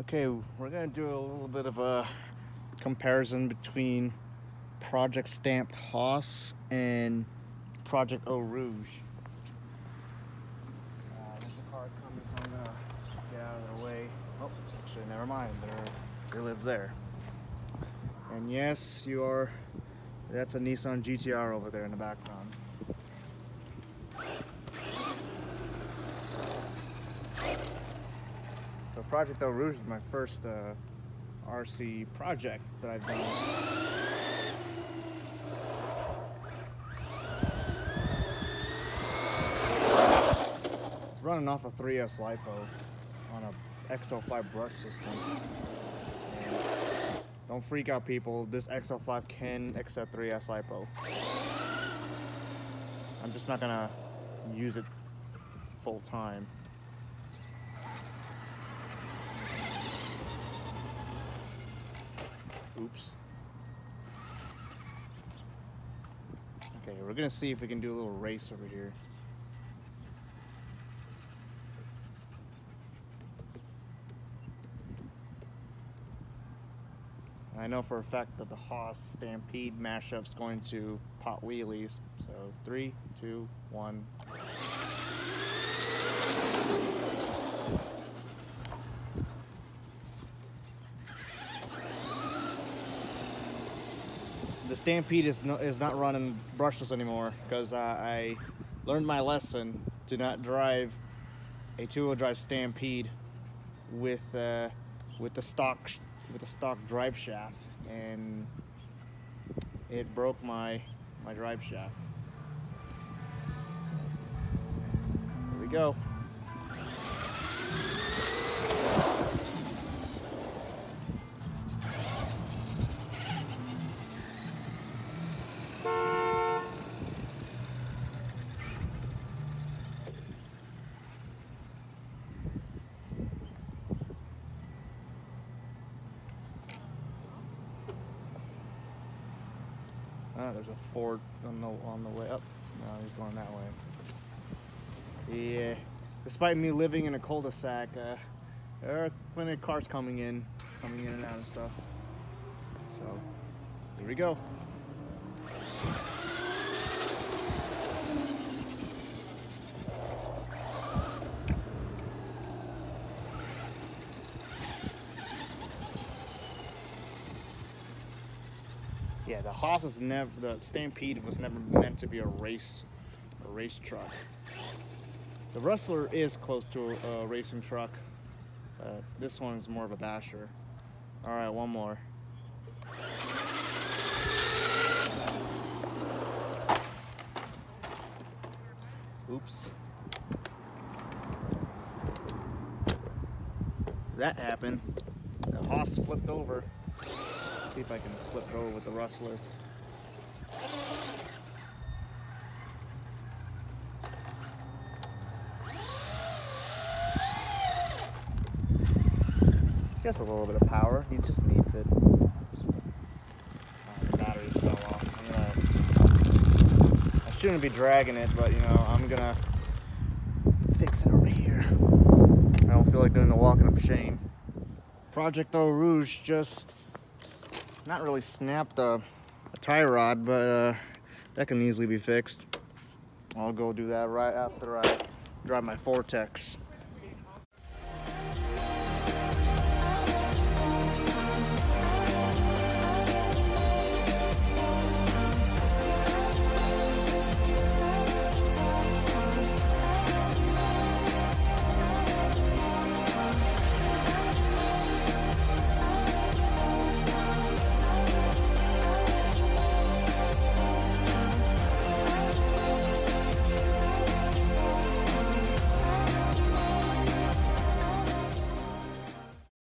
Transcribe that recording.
Okay, we're gonna do a little bit of a comparison between Project Stamped Hoss and Project Eau Rouge. Uh, a car coming, so I'm gonna get out of their way. Oh, actually, never mind. They're, they live there. And yes, you are. That's a Nissan GTR over there in the background. So Project Eau Rouge is my first uh, RC project that I've done. It's running off a 3S LiPo on a XL5 brush system. Don't freak out people, this XL5 can accept 3S LiPo. I'm just not gonna use it full time. Oops. Okay, we're gonna see if we can do a little race over here. I know for a fact that the Hoss Stampede mashup's going to pot wheelies. So three, two, one. The Stampede is no, is not running brushless anymore because uh, I learned my lesson to not drive a two-wheel drive Stampede with uh, with the stock with the stock drive shaft, and it broke my my drive shaft. So, here we go. Oh, there's a Ford on the on the way up. No, he's going that way. Yeah. Despite me living in a cul-de-sac, uh, there are plenty of cars coming in, coming in and out and stuff. So, here we go. Yeah, the Hoss is never the Stampede was never meant to be a race a race truck. The Rustler is close to a, a racing truck. Uh, this one is more of a basher. All right, one more. Oops. That happened. The Hoss flipped over. See if I can flip it over with the rustler. Just a little bit of power. He just needs it. Oh, the battery fell off. I'm gonna. I shouldn't be dragging it, but you know, I'm gonna fix it over here. I don't feel like doing the walking up shame. Project Eau Rouge just not really snapped a, a tie rod, but uh, that can easily be fixed. I'll go do that right after I drive my Vortex.